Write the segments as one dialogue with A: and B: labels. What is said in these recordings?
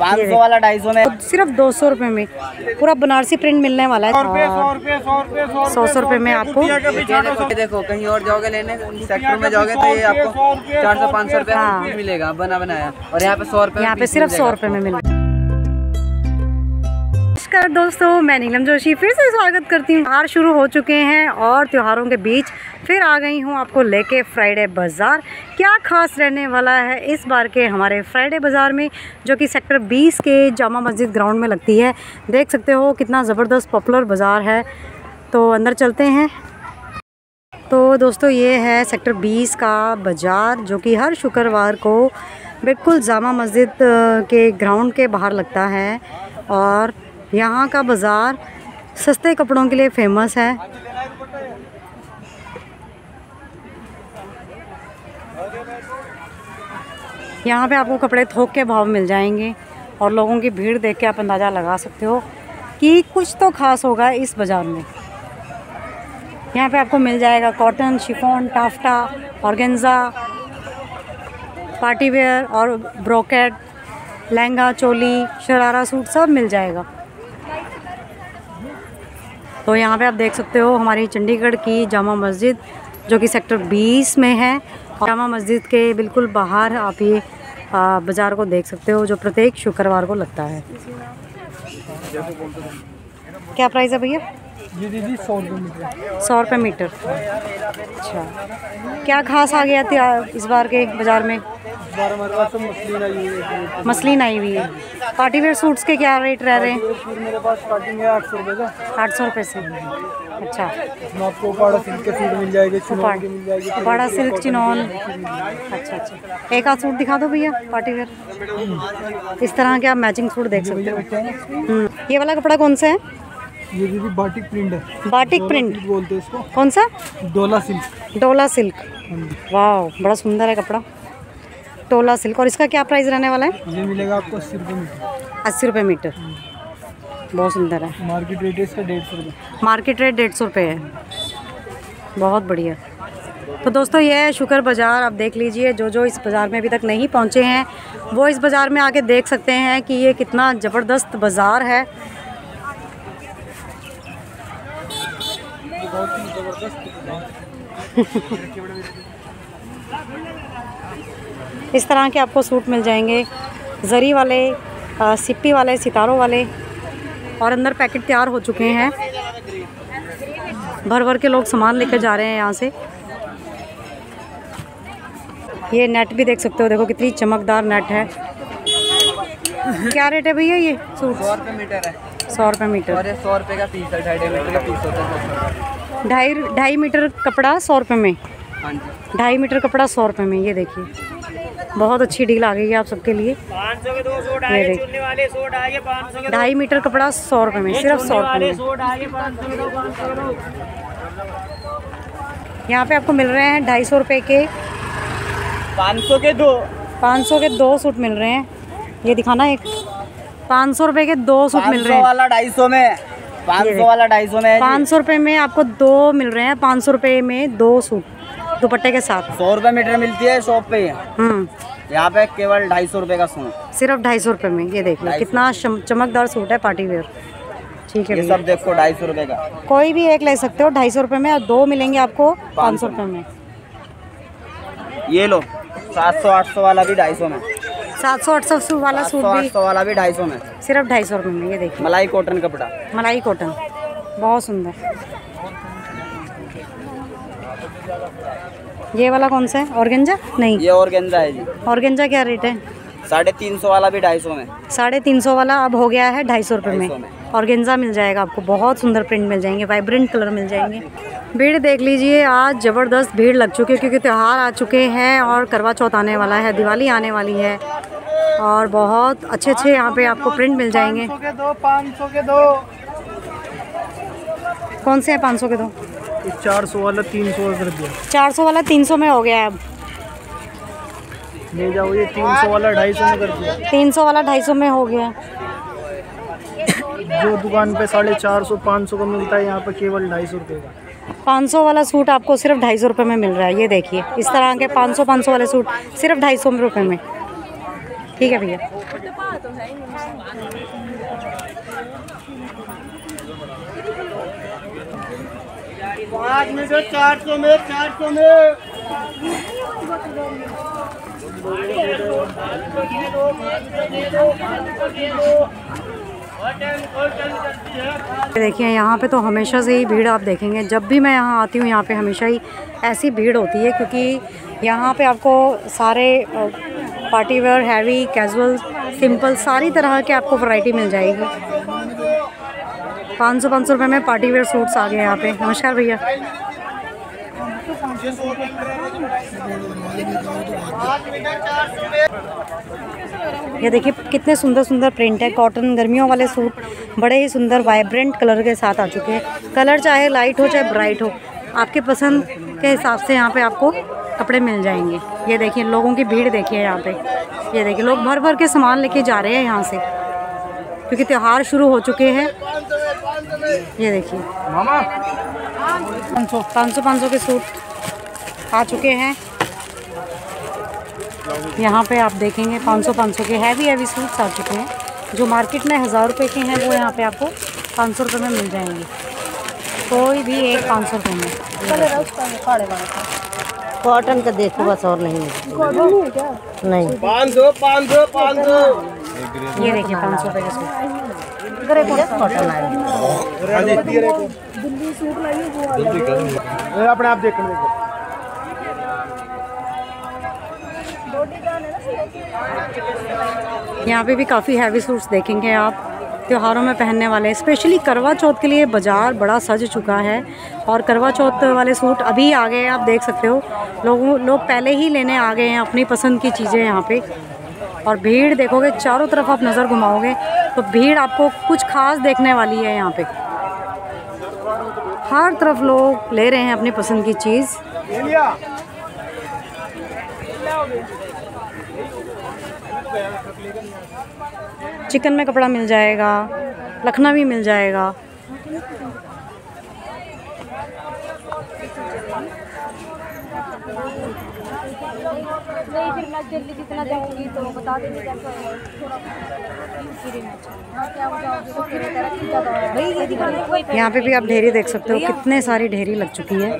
A: पाँच सौ वाला ढाई सौ में
B: सिर्फ़ दो सौ रुपये में। पूरा बनारसी प्रिंट मिलने वाला है। सौ सौ रुपये में आपको।
A: देखो। कहीं और जाओगे लेने? सेक्टर में जाओगे तो ये आपको चार सौ पाँच सौ रुपया
B: हाँ।
A: मिलेगा बना बनाया और यहाँ पे सौ रुपये
B: यहाँ पे सिर्फ़ सौ रुपये में मिल नमस्कार दोस्तों, मैं नीलम जोशी फिर से स्वागत करती हूँ। त्योहार शुरू हो चुके हैं और त्योहारों के बीच फिर आ गई हूँ आपको लेके फ्राइडे बाज़ार। क्या खास रहने वाला है इस बार के हमारे फ्राइडे बाज़ार में, जो कि सेक्टर 20 के जामा मस्जिद ग्राउंड में लगती है। देख सकते हो कितना ज़बरदस्त पॉपुलर बाज़ार है। तो अंदर चलते हैं। तो दोस्तों, ये है सेक्टर 20 का बाज़ार, जो कि हर शुक्रवार को बिल्कुल जामा मस्जिद के ग्राउंड के बाहर लगता है। और यहाँ का बाज़ार सस्ते कपड़ों के लिए फ़ेमस है। यहाँ पे आपको कपड़े थोक के भाव मिल जाएँगे और लोगों की भीड़ देख के आप अंदाज़ा लगा सकते हो कि कुछ तो खास होगा इस बाज़ार में। यहाँ पे आपको मिल जाएगा cotton, chiffon, taffeta organza party wear और ब्रोकेट, लहंगा, चोली, शरारा सूट सब मिल जाएगा। तो यहाँ पे आप देख सकते हो हमारी चंडीगढ़ की जामा मस्जिद जो कि सेक्टर 20 में है। जामा मस्जिद के बिल्कुल बाहर आप ये बाज़ार को देख सकते हो जो प्रत्येक शुक्रवार को लगता है। क्या प्राइस है भैया?
C: ये दीदी सौ रुपये मीटर।
B: सौ रुपये मीटर। अच्छा। क्या खास आ गया था इस बार के बाज़ार में? मसलिन आई हुई है। पार्टी वेयर सूट्स के क्या रेट रह रहे हैं?
C: मेरे पास स्टार्टिंग है आठ सौ रुपये का।
B: आठ सौ रुपये से। अच्छा।
C: इसमें आपको सिल्क के सूट मिल जाएँगे चिनौन के मिल जाएगी
B: बड़ा सिल्क चिनौन। अच्छा अच्छा। एक आध सूट दिखा दो भैया पार्टी वेयर इस तरह के आप मैचिंग सूट देख सकते हो। हम्म, ये वाला कपड़ा कौन सा है?
C: ये दीदी बाटिक प्रिंट है।
B: बाटिक प्रिंट
C: बोलते हैं इसको।
B: कौन सा?
C: डोला सिल्क
B: डोला सिल्क वाह बड़ा सुंदर है कपड़ा। टोला सिल्क। और इसका क्या प्राइस रहने वाला है?
C: ये मिलेगा आपको अस्सी रुपये मीटर।
B: अस्सी रुपये मीटर। बहुत सुंदर है।
C: मार्केट रेट इसका डेढ़ सौ रुपये
B: मार्केट रेट डेढ़ सौ रुपये है। बहुत बढ़िया। तो दोस्तों ये है शुक्र बाज़ार। आप देख लीजिए जो जो इस बाज़ार में अभी तक नहीं पहुँचे हैं वो इस बाज़ार में आके देख सकते हैं कि ये कितना ज़बरदस्त बाज़ार है। इस तरह के आपको सूट मिल जाएँगे। जरी वाले सिप्पी वाले सितारों वाले और अंदर पैकेट तैयार हो चुके हैं। भर भर के लोग सामान लेकर जा रहे हैं यहाँ से। ये नेट भी देख सकते हो देखो कितनी चमकदार नेट है। क्या रेट है भैया ये सूट?
A: सौ रुपये मीटर है।
B: सौ रुपये मीटर।
A: और ये सौ रुपये का पीस है ढाई ढाई मीटर का पीस होता है।
B: ढाई ढाई मीटर कपड़ा सौ रुपये में।
A: हाँ
B: ढाई मीटर कपड़ा सौ रुपये में ये देखिए। बहुत अच्छी डील आ गई है आप सबके लिए। ढाई मीटर कपड़ा सौ रुपये में सिर्फ़ सौ रुपये में। यहाँ पे आपको मिल रहे हैं ढाई सौ रुपये के।
A: पाँच सौ के दो।
B: पाँच सौ के दो सूट मिल रहे हैं। ये दिखाना एक। पाँच सौ रुपये के दो सूट मिल रहे हैं।
A: वाला ढाई सौ में। पाँच सौ वाला ढाई सौ में
B: पाँच सौ रुपये में आपको दो मिल रहे हैं पाँच सौ रुपये में दो सूट। दुपट्टे के साथ।
A: सौ रुपये मीटर मिलती है शॉप पे
B: हम्म।
A: यहाँ पे केवल ढाई सौ रुपये का सूट।
B: सिर्फ़ ढाई सौ रुपये में ये देख लो कितना चमकदार सूट है पार्टी वेयर। ठीक है
A: ये सब देखो ढाई सौ रुपये का।
B: कोई भी एक ले सकते हो ढाई सौ रुपये में और दो मिलेंगे आपको पाँच सौ रुपये में।
A: ये लो सात सौ आठ सौ वाला भी ढाई सौ में।
B: सात सौ आठ सौ वाला सूट भी
A: सौ वाला भी ढाई सौ में।
B: सिर्फ़ ढाई सौ रुपये में ये देखिए।
A: मलाई कॉटन कपड़ा।
B: मलाई कॉटन बहुत सुंदर। ये वाला कौन सा है? ऑर्गेंजा नहीं।
A: ये और गेंदा है जी।
B: ऑर्गेंजा क्या रेट है?
A: साढ़े तीन सौ वाला भी ढाई सौ में।
B: साढ़े तीन सौ वाला अब हो गया है ढाई सौ रुपये
A: 250
B: में। ऑर्गेन्जा मिल जाएगा आपको बहुत सुंदर प्रिंट मिल जाएँगे वाइब्रेंट कलर मिल जाएँगे। भीड़ देख लीजिए आज ज़बरदस्त भीड़ लग चुकी है क्योंकि त्यौहार आ चुके हैं और करवा चौथ आने वाला है दिवाली आने वाली है। और बहुत अच्छे अच्छे यहाँ पे आपको प्रिंट मिल जाएँगे।
C: के दो पाँच सौ के दो।
B: कौन से हैं पाँच सौ के दो?
C: चार सौ वाला तीन सौ कर दिया।
B: चार सौ वाला तीन सौ में हो गया है अब।
C: ले जाओ ये तीन सौ वाला ढाई सौ में कर दिया।
B: तीन सौ वाला ढाई सौ में हो गया।
C: जो दुकान पे साढ़े चार सौ पाँच सौ का मिलता है यहाँ पे केवल ढाई सौ रुपये का।
B: पाँच सौ वाला सूट आपको सिर्फ़ ढाई सौ रुपये में मिल रहा है ये देखिए। इस तरह के पाँच सौ पाँच सौ वाले सूट सिर्फ़ ढाई सौ रुपये में। ठीक है भैया।
C: पाँच चार सौ में, चार सौ में।
B: देखिए, यहाँ पे तो हमेशा से ही भीड़ आप देखेंगे। जब भी मैं यहाँ आती हूँ, यहाँ पे हमेशा ही ऐसी भीड़ होती है, क्योंकि यहाँ पे आपको सारे party wear, heavy, casual, simple, सारी तरह के आपको वैरायटी मिल जाएगी। पाँच सौ पाँच सौ रुपये में पार्टी वेयर सूट्स आ गए यहाँ पे। नमस्कार भैया। ये देखिए, कितने सुंदर सुंदर प्रिंट है। कॉटन गर्मियों वाले सूट, बड़े ही सुंदर वाइब्रेंट कलर के साथ आ चुके हैं। कलर चाहे लाइट हो, चाहे ब्राइट हो, आपके पसंद के हिसाब से यहाँ पे आपको कपड़े मिल जाएँगे। ये देखिए, लोगों की भीड़ देखिए यहाँ पे। ये देखिए, लोग भर भर के सामान लेके जा रहे हैं यहाँ से। क्योंकि त्यौहार शुरू हो चुके हैं। ये देखिए।
C: मामा।
B: पाँच सौ पाँच सौ पाँच सौ के सूट आ चुके हैं। यहाँ पे आप देखेंगे 500 500 के हैवी हैवी सूट्स आ चुके हैं। जो मार्केट में हज़ार रुपये के हैं वो यहाँ पे आपको 500 रुपये में मिल जाएँगे। कोई भी एक 500 रुपये में।
D: कॉटन का देखो बस और नहीं है। नहीं।
C: पाँच सौ पाँच सौ पाँच। सौ
B: ये देखिए पाँच सौ रुपये के सूट।
D: कॉटन आया
C: ये अपने आप देख देखो
B: यहाँ पे भी काफ़ी हैवी सूट्स देखेंगे आप। त्योहारों में पहनने वाले स्पेशली करवा चौथ के लिए बाज़ार बड़ा सज चुका है। और करवा चौथ वाले सूट अभी आ गए हैं आप देख सकते हो। लोगों लोग पहले ही लेने आ गए हैं अपनी पसंद की चीज़ें यहाँ पे। और भीड़ देखोगे चारों तरफ़ आप नज़र घुमाओगे। तो भीड़ आपको कुछ खास देखने वाली है यहाँ पे। हर तरफ़ लोग ले रहे हैं अपनी पसंद की चीज़। चिकन में कपड़ा मिल जाएगा, लखनवी मिल जाएगा।
E: नहीं फिर मैं जल्दी जितना जाऊँगी तो बता देंगे कैसा है थोड़ा क्या हो जाओगे तो फिर तेरा की ज़्यादा भाई ये दिखाना
B: यहाँ पे भी आप ढेरी देख सकते हो कितने सारी ढेरी लग चुकी है।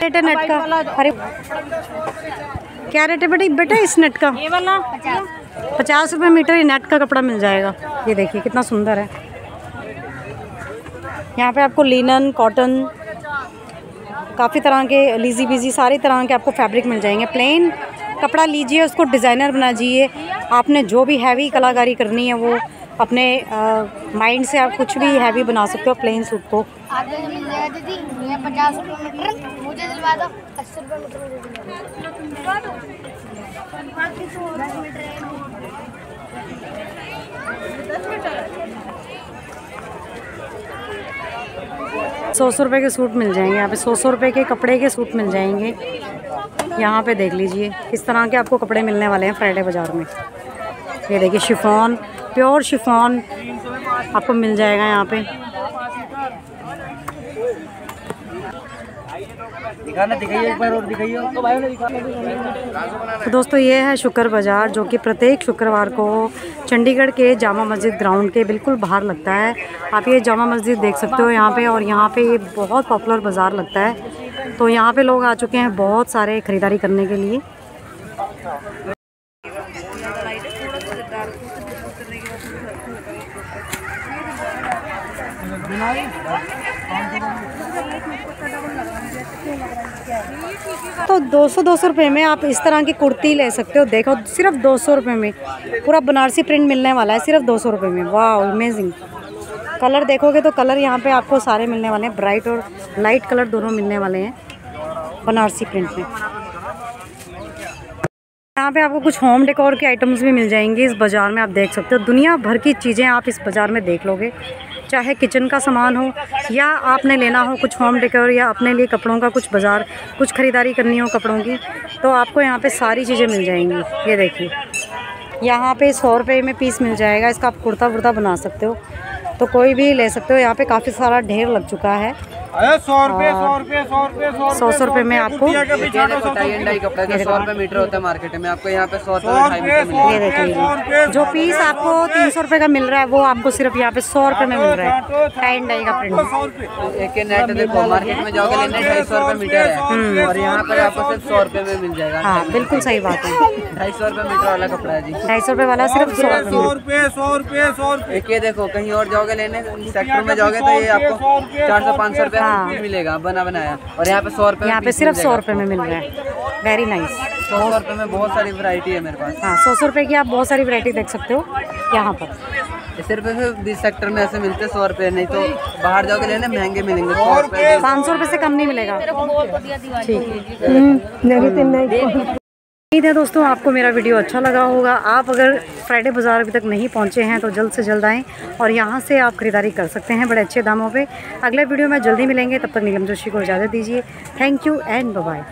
B: रेट है नेट का? अरे क्या रेट है बेटा बेटा? इस नेट का।
E: ये वाला?
B: पचास रुपये मीटर नेट का कपड़ा मिल जाएगा। ये देखिए, कितना सुंदर है। यहाँ पे आपको लिनन कॉटन काफ़ी तरह के लीजी बीजी सारी तरह के आपको फैब्रिक मिल जाएँगे। प्लेन कपड़ा लीजिए, उसको डिज़ाइनर बना दीजिए। आपने जो भी हैवी कलाकारी करनी है, वो अपने माइंड से आप कुछ भी हैवी बना सकते हो प्लेन सूट को। सौ सौ रुपये के सूट मिल जाएँगे, यहाँ पे सौ सौ रुपये के कपड़े के सूट मिल जाएँगे। यहाँ पे देख लीजिए, किस तरह के आपको कपड़े मिलने वाले हैं फ्राइडे बाज़ार में। ये देखिए, शिफॉन प्योर शिफॉन आपको मिल जाएगा यहाँ पे।
A: दिखाना दिखाइए एक बार और दिखाइए। तो भाई
B: तो दोस्तों ये है शुक्र बाज़ार जो कि प्रत्येक शुक्रवार को चंडीगढ़ के जामा मस्जिद ग्राउंड के बिल्कुल बाहर लगता है। आप ये जामा मस्जिद देख सकते हो यहाँ पे और यहाँ पे ये बहुत पॉपुलर बाज़ार लगता है। तो यहाँ पे लोग आ चुके हैं बहुत सारे ख़रीदारी करने के लिए। तो 200 200 रुपए में आप इस तरह की कुर्ती ले सकते हो। देखो, सिर्फ़ 200 रुपए में। पूरा बनारसी प्रिंट मिलने वाला है, सिर्फ़ 200 रुपए में। वाह अमेजिंग कलर देखोगे तो कलर यहाँ पे आपको सारे मिलने वाले हैं। ब्राइट और लाइट कलर दोनों मिलने वाले हैं बनारसी प्रिंट में। यहाँ पे आपको कुछ होम डेकोर के आइटम्स भी मिल जाएँगे इस बाज़ार में, आप देख सकते हो। दुनिया भर की चीज़ें आप इस बाज़ार में देख लोगे। चाहे किचन का सामान हो या आपने लेना हो कुछ होम डेकोर या अपने लिए कपड़ों का कुछ बाज़ार, कुछ ख़रीदारी करनी हो कपड़ों की तो आपको यहाँ पे सारी चीज़ें मिल जाएँगी। ये देखिए, यहाँ पे सौ रुपये में पीस मिल जाएगा, इसका आप कुर्ता वुर्ता बना सकते हो। तो कोई भी ले सकते हो, यहाँ पे काफ़ी सारा ढेर लग चुका है।
C: सौ सौ रुपये सौ रुपये
B: सौ सौ रुपये में आपको
A: ये एंड डाई सौ रुपये मीटर होता है मार्केट में आपको यहाँ पे सौ
B: ये देखिए जो पीस आपको तीन सौ रुपये का मिल रहा है वो आपको सिर्फ़ यहाँ पे सौ रुपये में मिल रहा है टाइन डाई का प्रिंट
A: एक नेट देखो मार्केट में जाओगे लेने ढाई सौ रुपये मीटर है और यहाँ पर आपको सिर्फ़ सौ रुपये में मिल जाएगा
B: हाँ बिल्कुल सही बात है
A: ढाई सौ रुपये मीटर वाला कपड़ा है जी
B: ढाई सौ रुपये वाला सिर्फ़ सौ रुपये
C: रुपये सौ रुपये सौ रुपये
A: एक ये देखो कहीं और जाओगे लेने सेक्टर में जाओगे तो ये आपको चार सौ पाँच सौ रुपये
B: हाँ।
A: मिलेगा बना बनाया। और यहाँ पे सौ रुपये
B: यहाँ पे सिर्फ़ सौ रुपये में मिल रहा है। वेरी नाइस
A: सौ सौ रुपये में बहुत सारी वैरायटी है मेरे पास।
B: हाँ सौ सौ रुपये की आप बहुत सारी वैरायटी देख सकते हो यहाँ पर।
A: ये सिर्फ़ बीस सेक्टर में ऐसे मिलते सौ रुपये नहीं तो बाहर जाओगे लेने महँगे मिलेंगे। सौ रुपये
B: पाँच सौ रुपये से कम नहीं मिलेगा। उम्मीद है दोस्तों, आपको मेरा वीडियो अच्छा लगा होगा। आप अगर फ्राइडे बाज़ार अभी तक नहीं पहुँचे हैं तो जल्द से जल्द आएँ और यहाँ से आप खरीदारी कर सकते हैं बड़े अच्छे दामों पे। अगले वीडियो में जल्दी मिलेंगे, तब तक नीलम जोशी को इजाज़त दीजिए। Thank you and bye